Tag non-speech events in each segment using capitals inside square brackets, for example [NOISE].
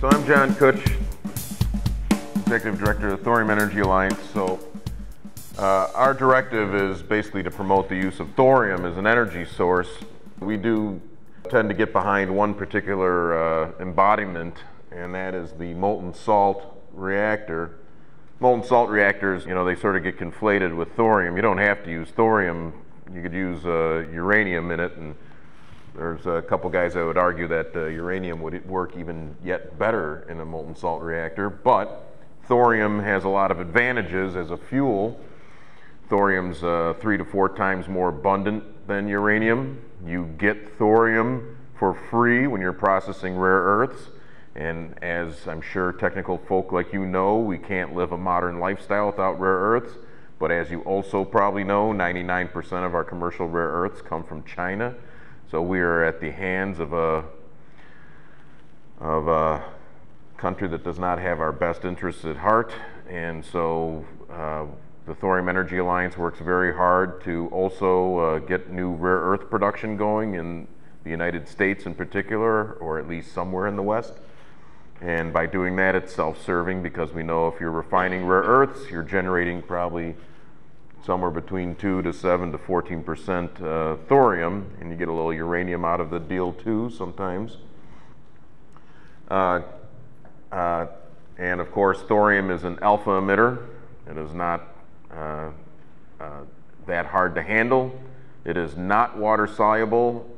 So I'm John Kutsch, Executive Director of the Thorium Energy Alliance. So uh, our directive is basically to promote the use of thorium as an energy source. We do tend to get behind one particular uh, embodiment, and that is the molten salt reactor. Molten salt reactors, you know, they sort of get conflated with thorium. You don't have to use thorium. You could use uh, uranium in it, and there's a couple guys that would argue that uh, uranium would work even yet better in a molten salt reactor, but thorium has a lot of advantages as a fuel. Thorium's uh, three to four times more abundant than uranium. You get thorium for free when you're processing rare earths. And as I'm sure technical folk like you know, we can't live a modern lifestyle without rare earths. But as you also probably know, 99% of our commercial rare earths come from China. So we are at the hands of a, of a country that does not have our best interests at heart. And so uh, the Thorium Energy Alliance works very hard to also uh, get new rare earth production going in the United States in particular, or at least somewhere in the West. And by doing that, it's self-serving because we know if you're refining rare earths, you're generating probably somewhere between 2 to 7 to 14 percent uh, thorium, and you get a little uranium out of the deal too sometimes. Uh, uh, and of course, thorium is an alpha emitter. It is not uh, uh, that hard to handle. It is not water soluble,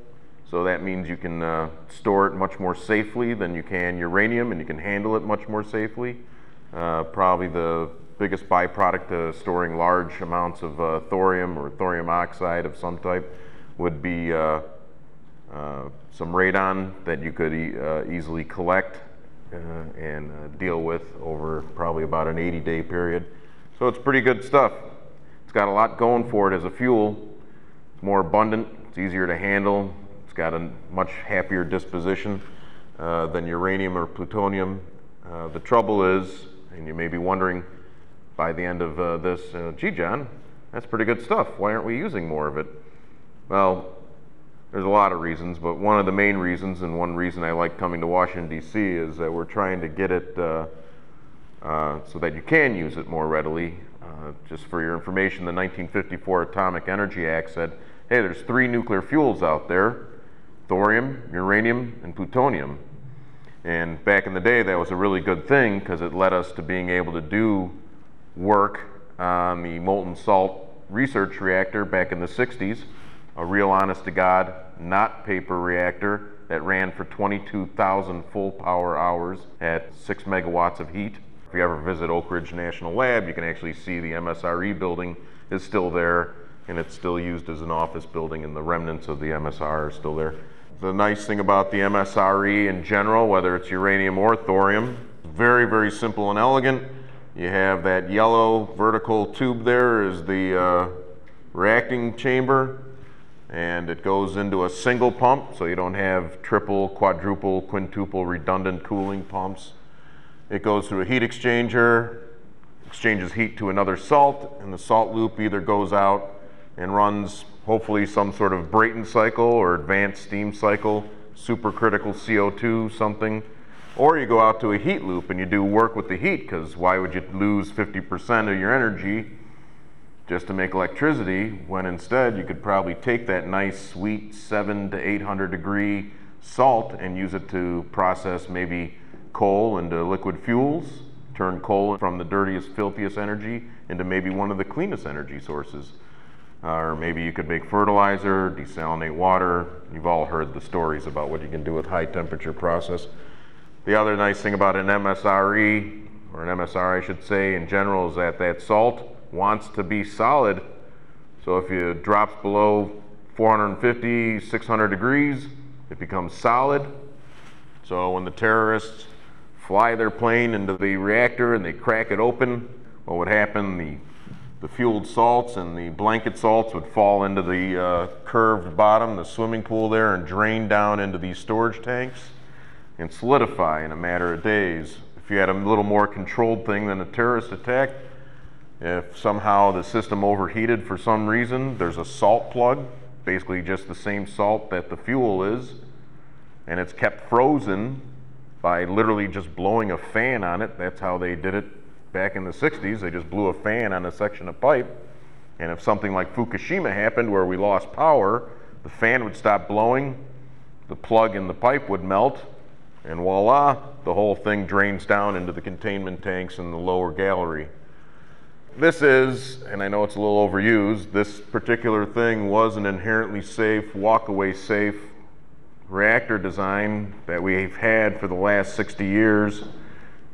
so that means you can uh, store it much more safely than you can uranium, and you can handle it much more safely. Probably the biggest byproduct of storing large amounts of uh, thorium or thorium oxide of some type would be uh, uh, some radon that you could e uh, easily collect uh, and uh, deal with over probably about an 80 day period. So it's pretty good stuff. It's got a lot going for it as a fuel. It's more abundant, it's easier to handle, it's got a much happier disposition than uranium or plutonium. the trouble is, and you may be wondering, by the end of uh, this, uh, gee, John, that's pretty good stuff. Why aren't we using more of it? Well, there's a lot of reasons, but one of the main reasons, and one reason I like coming to Washington, D.C., is that we're trying to get it uh, uh, so that you can use it more readily. Uh, just for your information, the 1954 Atomic Energy Act said, hey, there's three nuclear fuels out there thorium, uranium, and plutonium. And back in the day, that was a really good thing because it led us to being able to do work on the molten salt research reactor back in the 60s, a real honest to God, not paper reactor that ran for 22,000 full power hours at 6 megawatts of heat. If you ever visit Oak Ridge National Lab, you can actually see the MSRE building is still there and it's still used as an office building and the remnants of the MSR are still there. The nice thing about the MSRE in general, whether it's uranium or thorium, very, very simple and elegant. You have that yellow vertical tube there is the uh, reacting chamber and it goes into a single pump so you don't have triple, quadruple, quintuple redundant cooling pumps. It goes through a heat exchanger, exchanges heat to another salt and the salt loop either goes out and runs hopefully some sort of Brayton cycle or advanced steam cycle, supercritical CO2 something or you go out to a heat loop and you do work with the heat because why would you lose 50% of your energy just to make electricity when instead you could probably take that nice sweet 7 to 800 degree salt and use it to process maybe coal into liquid fuels, turn coal from the dirtiest, filthiest energy into maybe one of the cleanest energy sources. Or maybe you could make fertilizer, desalinate water. You've all heard the stories about what you can do with high temperature process. The other nice thing about an MSRE, or an MSR I should say in general, is that that salt wants to be solid. So if it drops below 450, 600 degrees, it becomes solid. So when the terrorists fly their plane into the reactor and they crack it open, what would happen? The, the fueled salts and the blanket salts would fall into the uh, curved bottom, the swimming pool there, and drain down into these storage tanks and solidify in a matter of days. If you had a little more controlled thing than a terrorist attack, if somehow the system overheated for some reason, there's a salt plug, basically just the same salt that the fuel is, and it's kept frozen by literally just blowing a fan on it. That's how they did it back in the 60s. They just blew a fan on a section of pipe. And if something like Fukushima happened where we lost power, the fan would stop blowing, the plug in the pipe would melt, and voila, the whole thing drains down into the containment tanks in the lower gallery. This is, and I know it's a little overused, this particular thing was an inherently safe, walk-away safe reactor design that we've had for the last 60 years.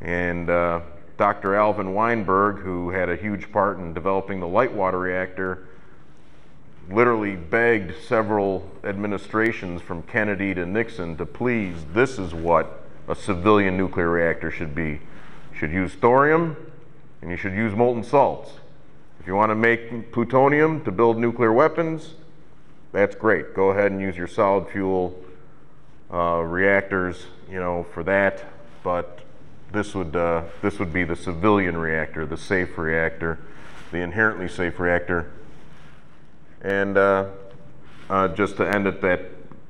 And uh, Dr. Alvin Weinberg, who had a huge part in developing the light water reactor, literally begged several administrations from Kennedy to Nixon to please, this is what a civilian nuclear reactor should be. You should use thorium and you should use molten salts. If you want to make plutonium to build nuclear weapons, that's great. Go ahead and use your solid fuel uh, reactors, you know, for that. But this would uh, this would be the civilian reactor, the safe reactor, the inherently safe reactor. And uh, uh, just to end it, that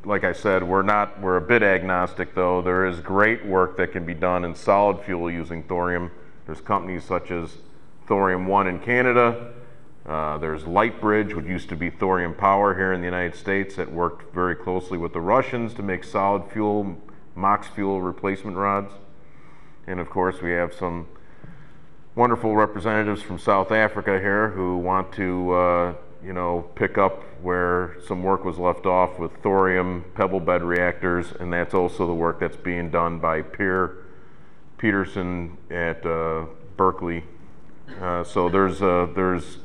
like I said, we're not we're a bit agnostic though. There is great work that can be done in solid fuel using thorium. There's companies such as Thorium One in Canada. Uh, there's Lightbridge, which used to be Thorium Power here in the United States, that worked very closely with the Russians to make solid fuel, MOX fuel replacement rods. And of course, we have some wonderful representatives from South Africa here who want to, uh, you know, pick up where some work was left off with thorium pebble bed reactors, and that's also the work that's being done by Per Peterson at uh, Berkeley. Uh, so there's uh, there's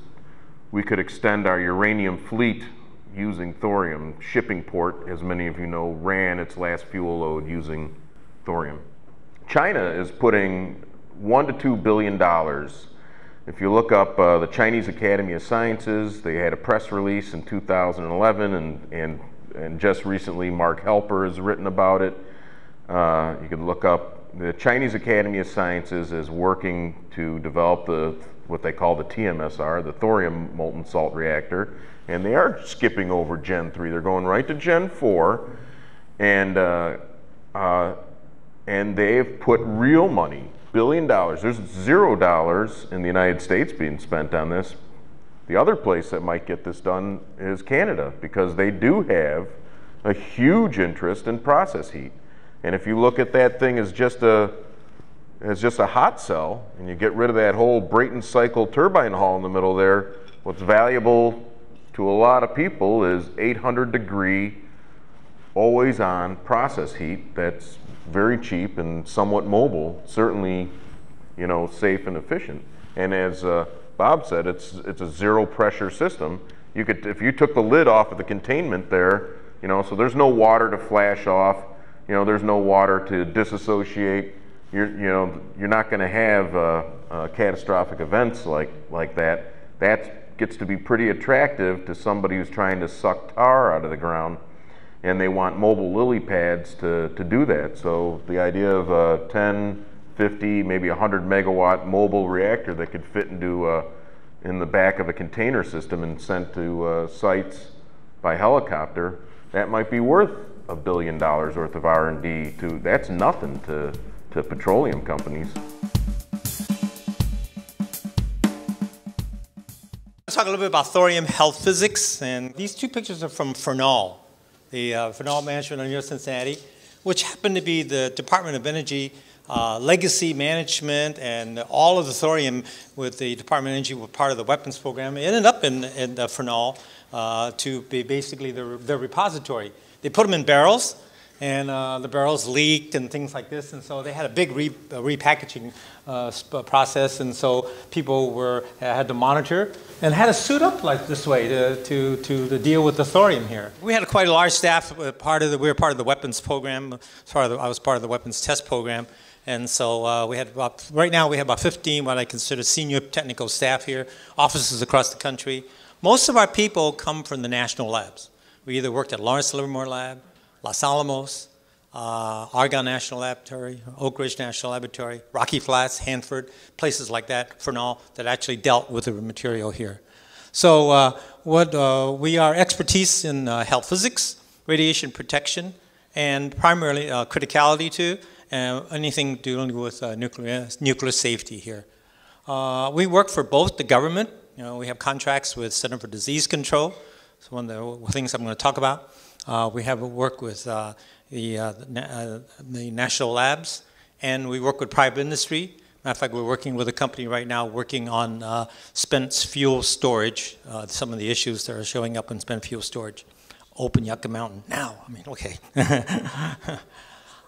we could extend our uranium fleet using thorium. Shippingport, as many of you know, ran its last fuel load using thorium. China is putting one to two billion dollars. If you look up uh, the Chinese Academy of Sciences, they had a press release in 2011, and and and just recently, Mark Halper has written about it. Uh, you can look up the Chinese Academy of Sciences is working to develop the what they call the TMSR, the thorium molten salt reactor, and they are skipping over Gen 3. They're going right to Gen 4, and uh, uh, and they've put real money, billion dollars. There's zero dollars in the United States being spent on this. The other place that might get this done is Canada because they do have a huge interest in process heat. And if you look at that thing as just a as just a hot cell, and you get rid of that whole Brayton cycle turbine hall in the middle there, what's valuable to a lot of people is 800 degree, always on process heat that's very cheap and somewhat mobile, certainly, you know, safe and efficient. And as uh, Bob said, it's, it's a zero pressure system. You could, if you took the lid off of the containment there, you know, so there's no water to flash off, you know, there's no water to disassociate you're, you know, you're not going to have uh, uh, catastrophic events like, like that. That gets to be pretty attractive to somebody who's trying to suck tar out of the ground and they want mobile lily pads to, to do that. So the idea of a 10, 50, maybe 100 megawatt mobile reactor that could fit into uh, in the back of a container system and sent to uh, sites by helicopter, that might be worth a billion dollars worth of R&D to, that's nothing to, to petroleum companies. Let's talk a little bit about thorium health physics. And these two pictures are from Fernald, the uh, Management University of Cincinnati, which happened to be the Department of Energy uh, legacy management and all of the thorium with the Department of Energy were part of the weapons program. It ended up in, in uh, Fernald uh, to be basically their, their repository. They put them in barrels and uh, the barrels leaked and things like this. And so they had a big re uh, repackaging uh, uh, process. And so people were had to monitor and had to suit up like this way to, to, to, to deal with the thorium here. We had a quite a large staff. Uh, part of the, we were part of the weapons program. Part the, I was part of the weapons test program. And so uh, we had about, right now we have about 15 what I consider senior technical staff here, offices across the country. Most of our people come from the national labs. We either worked at Lawrence Livermore Lab, Los Alamos, uh, Argonne National Laboratory, Oak Ridge National Laboratory, Rocky Flats, Hanford, places like that, Fernald, that actually dealt with the material here. So uh, what uh, we are expertise in uh, health physics, radiation protection, and primarily uh, criticality too, and anything dealing with uh, nuclear, nuclear safety here. We work for both the government, you know, we have contracts with Center for Disease Control, it's one of the things I'm going to talk about. Uh, we have work with uh, the, uh, the, national labs, and we work with private industry. Matter of fact, we're working with a company right now working on uh, spent fuel storage, uh, some of the issues that are showing up in spent fuel storage. Open Yucca Mountain now. I mean, okay. [LAUGHS]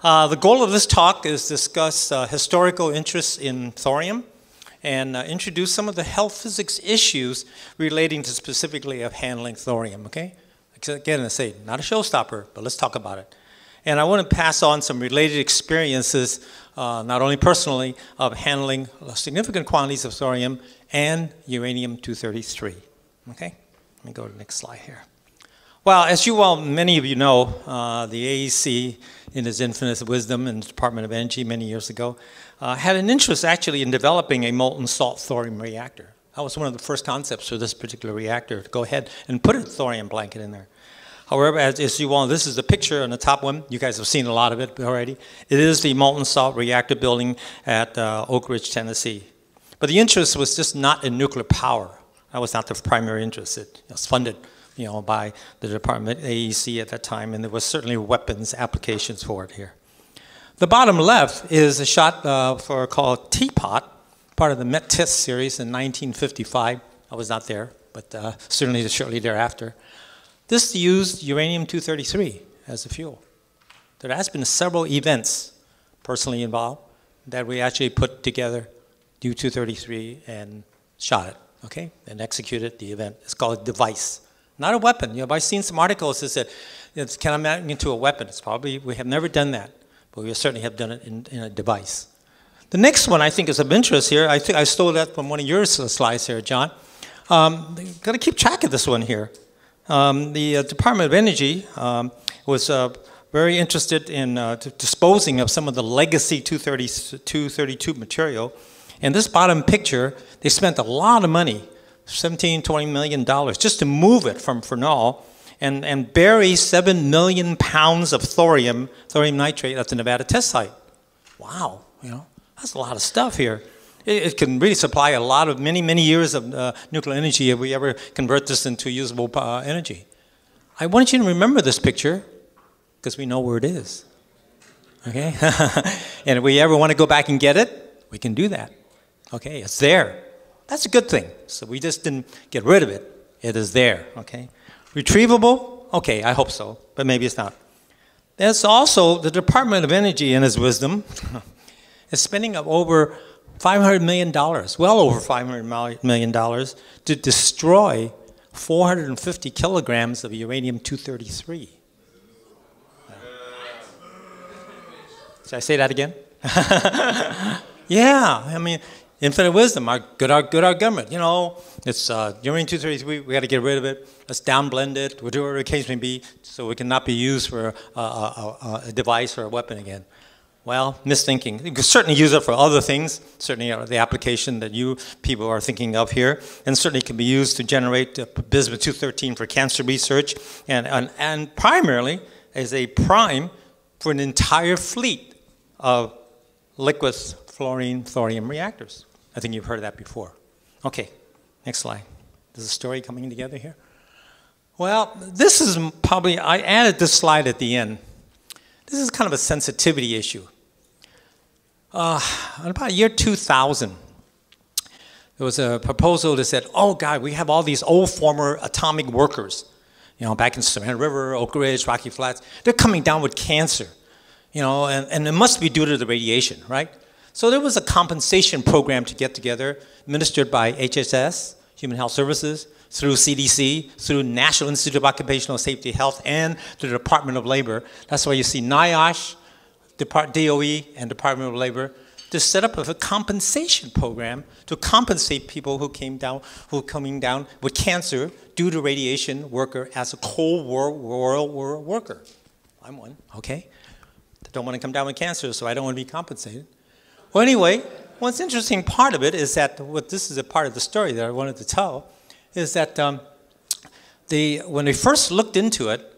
uh, the goal of this talk is discuss historical interests in thorium and introduce some of the health physics issues relating to specifically of handling thorium, okay? Again, I say, not a showstopper, but let's talk about it. And I want to pass on some related experiences, uh, not only personally, of handling significant quantities of thorium and uranium-233. Okay? Let me go to the next slide here. Well, as you all, many of you know, uh, the AEC, in its infinite wisdom in the Department of Energy many years ago, uh, had an interest actually in developing a molten salt thorium reactor. That was one of the first concepts for this particular reactor, to go ahead and put a thorium blanket in there. However, as, as you all, this is the picture on the top one. You guys have seen a lot of it already. It is the molten salt reactor building at uh, Oak Ridge, Tennessee. But the interest was just not in nuclear power. That was not the primary interest. It was funded you know, by the Department AEC at that time, and there was certainly weapons applications for it here. The bottom left is a shot uh, for called Teapot, part of the METIS series in 1955. I was not there, but uh, certainly shortly thereafter. This used uranium-233 as a fuel. There has been several events personally involved that we actually put together U-233 and shot it, okay, and executed the event. It's called a device, not a weapon. You know, I've seen some articles that said, it's, can I it into a weapon? It's probably, we have never done that, but we certainly have done it in, in a device. The next one I think is of interest here. I think I stole that from one of your slides here, John. Um, got to keep track of this one here. Um, the uh, Department of Energy um, was uh, very interested in uh, disposing of some of the legacy 230, 232 material. In this bottom picture, they spent a lot of money, 17, 20 million dollars, just to move it from Fernald and, and bury 7 million pounds of thorium, thorium nitrate at the Nevada test site. Wow, you know, that's a lot of stuff here it, it, can really supply a lot of many, many years of uh, nuclear energy if we ever convert this into usable uh, energy. I want you to remember this picture because we know where it is. Okay? [LAUGHS] and if we ever want to go back and get it, we can do that. Okay, it's there. That's a good thing. So we just didn't get rid of it. It is there. Okay? Retrievable? Okay, I hope so, but maybe it's not. There's also the Department of Energy, in its wisdom, [LAUGHS] is spending up over $500 million, well over $500 million, to destroy 450 kilograms of uranium-233. Should I say that again? [LAUGHS] yeah, I mean, infinite wisdom, our good, our good, our government. You know, it's uh, uranium-233, we got to get rid of it. Let's downblend it, whatever the case may be, so it cannot be used for a, a, a, a device or a weapon again. Well, misthinking. You can certainly use it for other things, certainly uh, the application that you people are thinking of here, and certainly can be used to generate uh, bismuth 213 for cancer research, and, and, and primarily as a prime for an entire fleet of liquid fluoride thorium reactors. I think you've heard that before. Okay, next slide. There's a story coming together here. Well, this is probably, I added this slide at the end. This is kind of a sensitivity issue uh, about year 2000, there was a proposal that said, oh God, we have all these old former atomic workers, you know, back in Savannah River, Oak Ridge, Rocky Flats, they're coming down with cancer, you know, and, and it must be due to the radiation, right? So there was a compensation program to get together, administered by HHS, Human Health Services, through CDC, through National Institute of Occupational Safety Health, and through the Department of Labor. That's why you see NIOSH, Depart DOE and Department of Labor to set up a compensation program to compensate people who came down, who coming down with cancer due to radiation worker as a Cold War, World War worker. I'm one, okay? I don't want to come down with cancer, so I don't want to be compensated. Well, anyway, what's interesting part of it is that what this is a part of the story that I wanted to tell is that um, the when we first looked into it,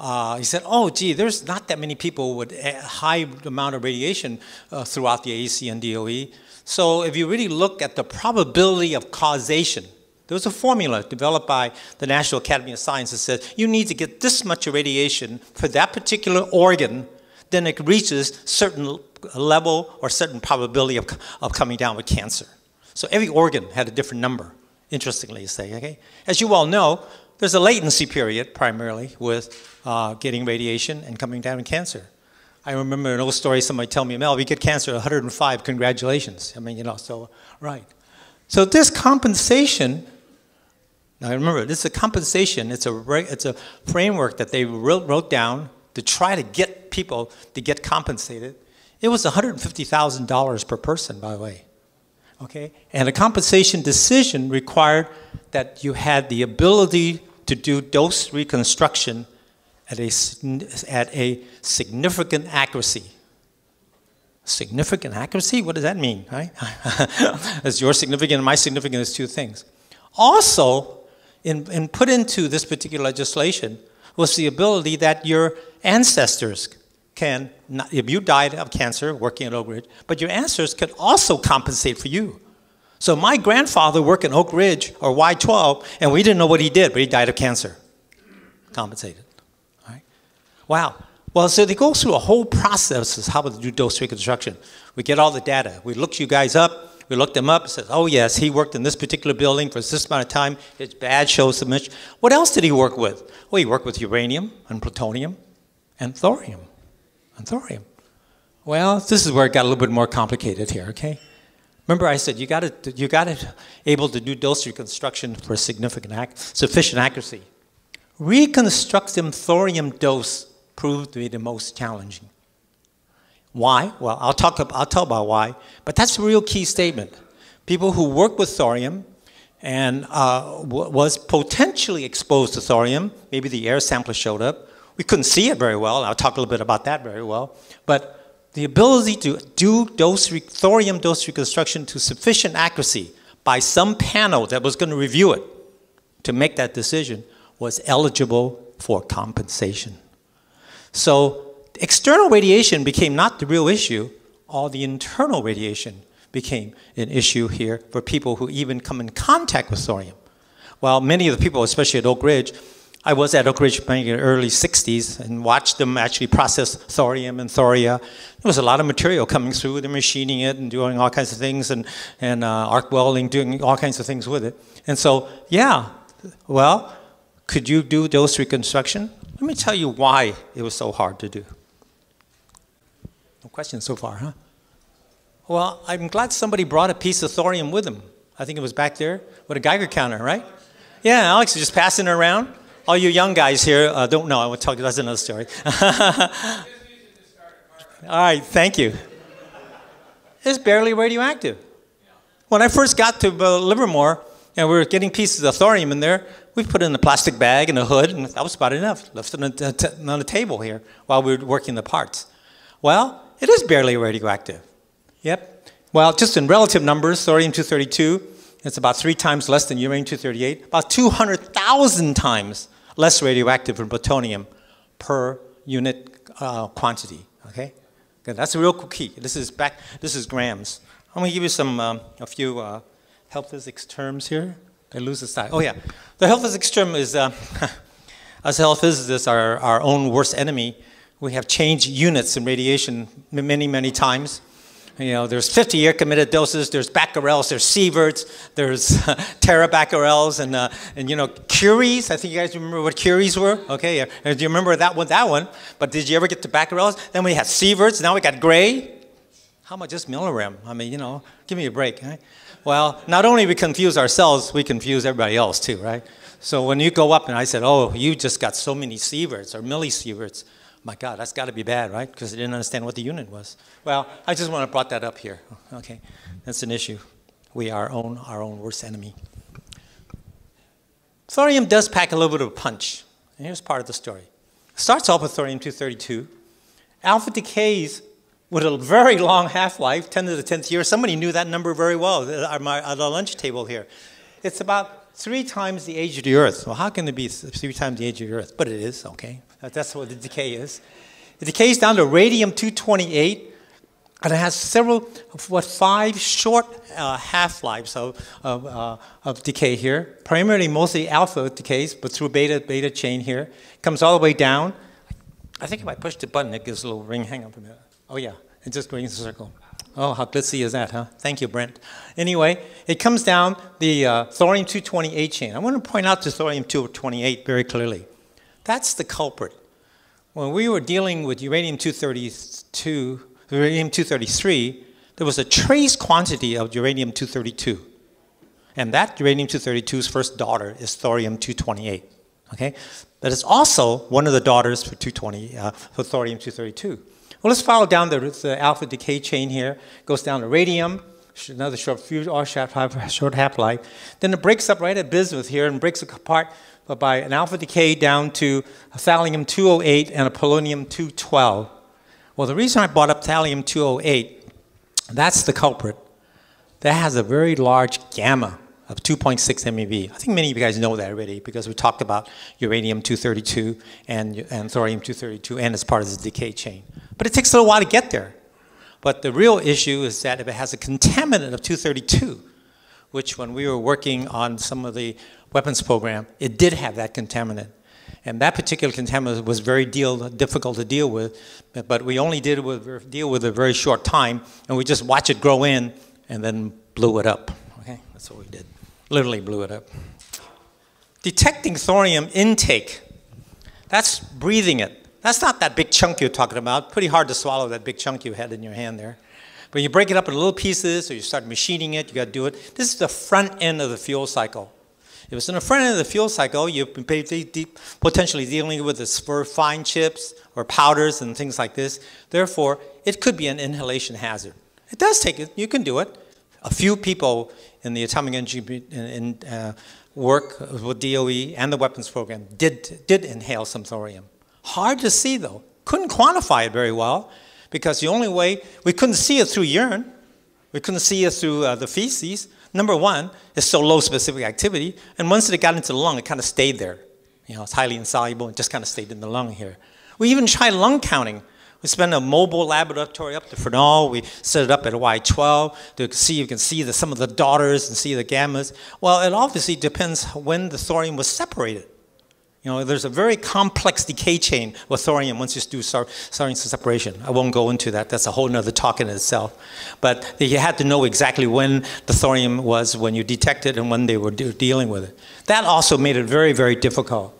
uh, he said, oh, gee, there's not that many people with a high amount of radiation uh, throughout the AEC and DOE. So if you really look at the probability of causation, there was a formula developed by the National Academy of Sciences that says you need to get this much radiation for that particular organ, then it reaches certain level or certain probability of, of coming down with cancer. So every organ had a different number, interestingly, you say, okay? As you all know, there's a latency period primarily with uh, getting radiation and coming down with cancer. I remember an old story somebody tell me, Mel, if you get cancer at 105, congratulations. I mean, you know, so, right. So this compensation, now I remember, this is a compensation, it's a, it's a framework that they wrote, wrote down to try to get people to get compensated. It was $150,000 per person, by the way. Okay? And a compensation decision required that you had the ability to do dose reconstruction at a, at a significant accuracy. Significant accuracy? What does that mean, right? [LAUGHS] is your significant and my significant is two things. Also, in, in put into this particular legislation was the ability that your ancestors can, not, if you died of cancer working at Oak Ridge, but your ancestors could also compensate for you. So my grandfather worked in Oak Ridge or Y12, and we didn't know what he did, but he died of cancer. Compensated. All right? Wow. Well, so they go through a whole process of how to do dose reconstruction. We get all the data. We look you guys up. We look them up. It says, oh, yes, he worked in this particular building for this amount of time. His badge shows so much. What else did he work with? Well, he worked with uranium and plutonium and thorium. And thorium. Well, this is where it got a little bit more complicated here, okay? Remember I said you got to you got to able to do dose reconstruction for significant ac sufficient accuracy. Reconstructing thorium dose proved to be the most challenging. Why? Well, I'll talk I'll tell about why, but that's a real key statement. People who work with thorium and uh, was potentially exposed to thorium, maybe the air sampler showed up. We couldn't see it very well. I'll talk a little bit about that very well, but the ability to do dose thorium dose reconstruction to sufficient accuracy by some panel that was going to review it to make that decision was eligible for compensation. So external radiation became not the real issue, all the internal radiation became an issue here for people who even come in contact with thorium. While many of the people, especially at Oak Ridge, I was at Oak Ridge Bank in the early 60s and watched them actually process thorium and thoria. There was a lot of material coming through. They're machining it and doing all kinds of things and, and uh, arc welding, doing all kinds of things with it. And so, yeah, well, could you do dose reconstruction? Let me tell you why it was so hard to do. No questions so far, huh? Well, I'm glad somebody brought a piece of thorium with them. I think it was back there with a Geiger counter, right? Yeah, Alex is just passing it around. All you young guys here uh, don't know. I will tell you that's another story. [LAUGHS] All right, thank you. It's barely radioactive. When I first got to uh, Livermore, and we were getting pieces of thorium in there, we put it in a plastic bag and a hood, and that was about enough. Left it on, on the table here while we were working the parts. Well, it is barely radioactive. Yep. Well, just in relative numbers, thorium-232 it's about three times less than uranium-238, about 200,000 times less radioactive than plutonium per unit uh, quantity, okay? okay? That's a real key. This is back, this is grams. I'm gonna give you some, um, a few uh, health physics terms here. I lose the style. Oh yeah, the health physics term is, uh, [LAUGHS] as health physicists, our, our own worst enemy. We have changed units in radiation many, many times. You know, there's 50 year committed doses, there's becquerels, there's sieverts, there's [LAUGHS] uh, and, uh, and you know, curies. I think you guys remember what curies were? Okay, uh, do you remember that one? That one. But did you ever get to becquerels? Then we had sieverts, now we got gray. How about just millirem? I mean, you know, give me a break. Right? Well, not only we confuse ourselves, we confuse everybody else too, right? So when you go up and I said, oh, you just got so many sieverts or millisieverts, my God, that's got to be bad, right? Because they didn't understand what the unit was. Well, I just want to brought that up here. Okay, that's an issue. We are our own, our own worst enemy. Thorium does pack a little bit of a punch. And here's part of the story. It starts off with thorium-232. Alpha decays with a very long half-life, 10 to the 10th year. Somebody knew that number very well at, our lunch table here. It's about three times the age of the Earth. Well, how can it be three times the age of the Earth? But it is, okay. That's what the decay is. It decays down to radium 228, and it has several, what, five short uh, half-lives of, of, uh, of, decay here. Primarily, mostly alpha decays, but through beta, beta chain here. Comes all the way down. I think if I push the button, it gives a little ring. Hang on for a minute. Oh, yeah, it's just going in a circle. Oh, how glitzy is that, huh? Thank you, Brent. Anyway, it comes down the uh, thorium-228 chain. I want to point out the thorium-228 very clearly. That's the culprit. When we were dealing with uranium-232, uranium-233, there was a trace quantity of uranium-232. And that uranium-232's first daughter is thorium-228, okay? But it's also one of the daughters for 220, uh, for thorium-232. Well, let's follow down the, the, alpha decay chain here. Goes down to radium, another short fuse or [LAUGHS] short half-life. Then it breaks up right at bismuth here and breaks apart by an alpha decay down to a thallium-208 and a polonium-212. Well, the reason I brought up thallium-208, that's the culprit. That has a very large gamma of 2.6 MeV. I think many of you guys know that already because we talked about uranium-232 and, and thorium-232 and as part of the decay chain. But it takes a little while to get there. But the real issue is that if it has a contaminant of 232, which when we were working on some of the weapons program, it did have that contaminant. And that particular contaminant was very deal, difficult to deal with, but we only did with, deal with it a very short time, and we just watch it grow in and then blew it up. Okay, that's what we did literally blew it up. Detecting thorium intake, that's breathing it. That's not that big chunk you're talking about. Pretty hard to swallow that big chunk you had in your hand there. But you break it up into little pieces or you start machining it, you got to do it. This is the front end of the fuel cycle. If it's in the front end of the fuel cycle, you're potentially dealing with the fine chips or powders and things like this. Therefore, it could be an inhalation hazard. It does take it. You can do it. A few people in the atomic energy in, in, uh, work with DOE and the weapons program did, did inhale some thorium. Hard to see though. Couldn't quantify it very well because the only way, we couldn't see it through urine. We couldn't see it through uh, the feces. Number one, it's so low specific activity. And once it got into the lung, it kind of stayed there. You know, it's highly insoluble and just kind of stayed in the lung here. We even tried lung counting we spent a mobile laboratory up to Fernald. We set it up at Y12 to see you can see the, some of the daughters and see the gammas. Well, it obviously depends when the thorium was separated. You know, there's a very complex decay chain with thorium once you do thorium separation. I won't go into that. That's a whole other talk in itself. But you had to know exactly when the thorium was when you detected and when they were dealing with it. That also made it very, very difficult.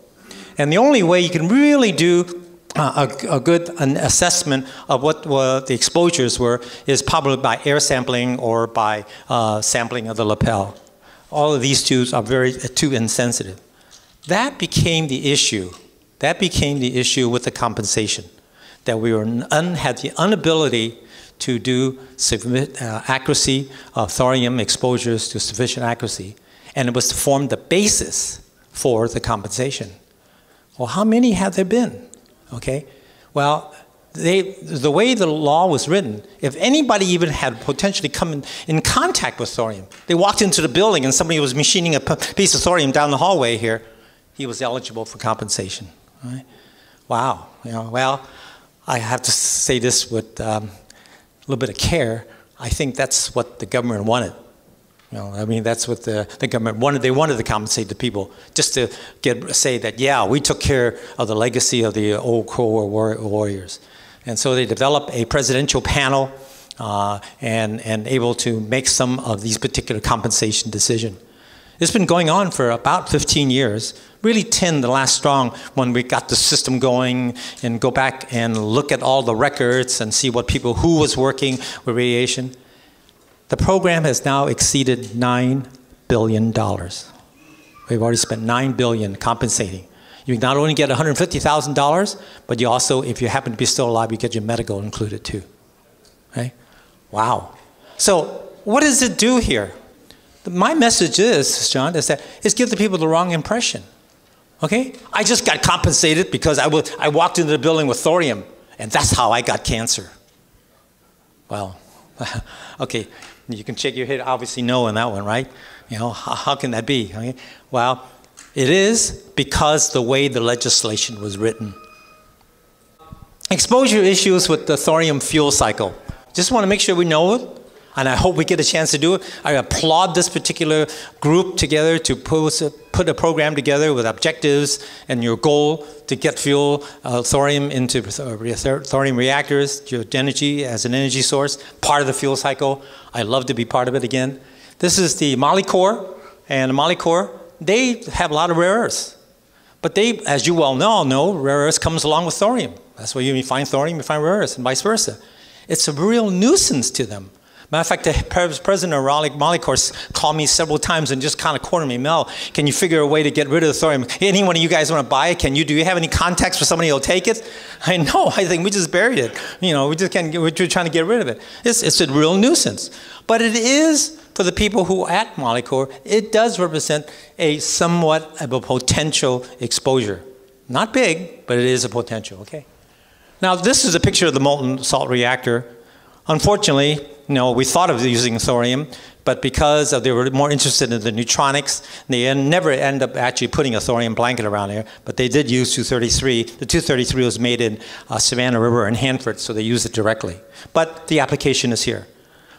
And the only way you can really do a, a, good an assessment of what the exposures were is probably by air sampling or by uh, sampling of the lapel. All of these two are very uh, too insensitive. That became the issue. That became the issue with the compensation, that we were un, had the inability to do uh, accuracy of thorium exposures to sufficient accuracy, and it was to form the basis for the compensation. Well, how many have there been? Okay? Well, they, the way the law was written, if anybody even had potentially come in, in, contact with thorium, they walked into the building and somebody was machining a piece of thorium down the hallway here, he was eligible for compensation. Right? Wow. You know, well, I have to say this with um, a little bit of care. I think that's what the government wanted. You know, I mean, that's what the, the government wanted. They wanted to compensate the people just to get say that, yeah, we took care of the legacy of the old Cold War warriors. And so they developed a presidential panel uh, and, and able to make some of these particular compensation decisions. It's been going on for about 15 years, really 10 the last strong when we got the system going and go back and look at all the records and see what people, who was working with radiation. The program has now exceeded $9 billion. We've already spent 9 billion compensating. You not only get $150,000, but you also, if you happen to be still alive, you get your medical included too. Okay? Wow. So what does it do here? My message is, John, is that is give the people the wrong impression. Okay? I just got compensated because I, was, I walked into the building with thorium, and that's how I got cancer. Well, [LAUGHS] okay, you can shake your head, obviously no on that one, right? You know, how, how can that be? Okay? Well, it is because the way the legislation was written. Exposure issues with the thorium fuel cycle. Just want to make sure we know it, and I hope we get a chance to do it. I applaud this particular group together to put a, put a program together with objectives and your goal to get fuel uh, thorium into uh, thorium reactors, your energy as an energy source, part of the fuel cycle. I love to be part of it again. This is the Molycorp, and the Molycorp, they have a lot of rare earths. But they, as you well know, know rare earths comes along with thorium. That's where you find thorium, you find rare earths, and vice versa. It's a real nuisance to them. Matter of fact, the president of Raleigh, Molycorp called me several times and just kind of cornered me. Mel, can you figure a way to get rid of the thorium? Any one of you guys want to buy it? Can you? Do you have any contacts for somebody who'll take it? I [LAUGHS] know. I think we just buried it. You know, we just can't. We're trying to get rid of it. It's, it's a real nuisance. But it is for the people who are at Molycorp. It does represent a somewhat of a potential exposure. Not big, but it is a potential. Okay. Now this is a picture of the molten salt reactor. Unfortunately, you know, we thought of using thorium, but because they were more interested in the neutronics, they never end up actually putting a thorium blanket around there, but they did use 233. The 233 was made in uh, Savannah River and Hanford, so they used it directly. But the application is here.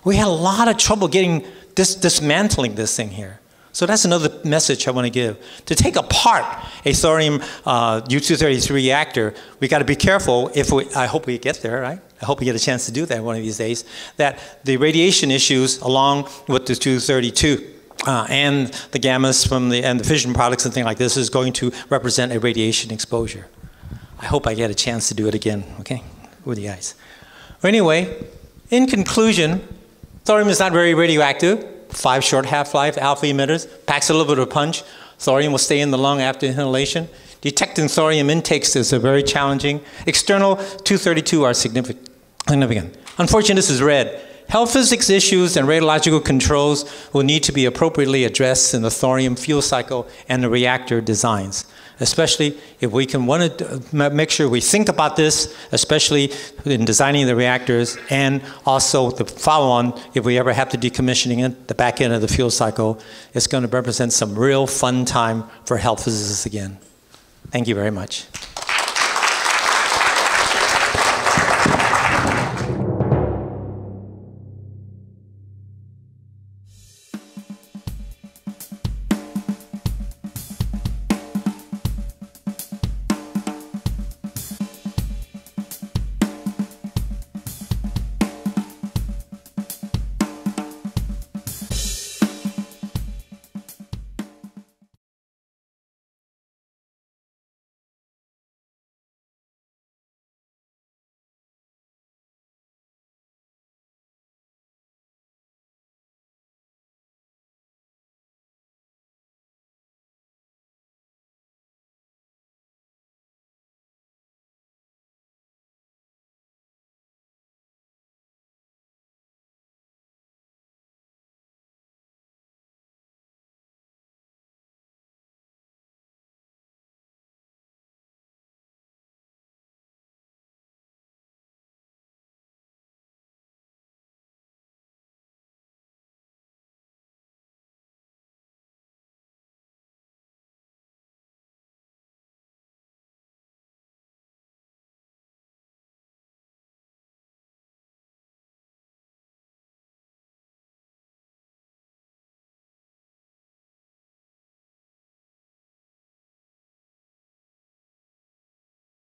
We had a lot of trouble getting this, dismantling this thing here. So that's another message I want to give. To take apart a thorium uh, U-233 reactor, we got to be careful if we, I hope we get there, right? I hope we get a chance to do that one of these days, that the radiation issues along with the 232 uh, and the gammas from the, and the fission products and things like this is going to represent a radiation exposure. I hope I get a chance to do it again, okay, with you guys. Anyway, in conclusion, thorium is not very radioactive five short half-life alpha emitters, packs a little bit of punch. Thorium will stay in the lung after inhalation. Detecting thorium intakes is a very challenging. External 232 are significant. Unfortunately, this is red. Health physics issues and radiological controls will need to be appropriately addressed in the thorium fuel cycle and the reactor designs especially if we can want to make sure we think about this, especially in designing the reactors, and also the follow-on, if we ever have to decommissioning it, the back end of the fuel cycle, it's going to represent some real fun time for health physicists again. Thank you very much.